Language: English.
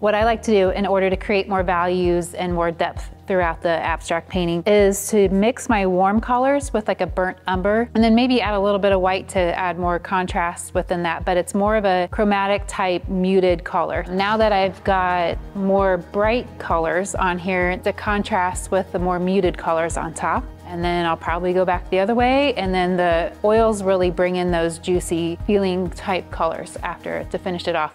What I like to do in order to create more values and more depth throughout the abstract painting is to mix my warm colors with like a burnt umber and then maybe add a little bit of white to add more contrast within that, but it's more of a chromatic type muted color. Now that I've got more bright colors on here to contrast with the more muted colors on top, and then I'll probably go back the other way and then the oils really bring in those juicy feeling type colors after to finish it off.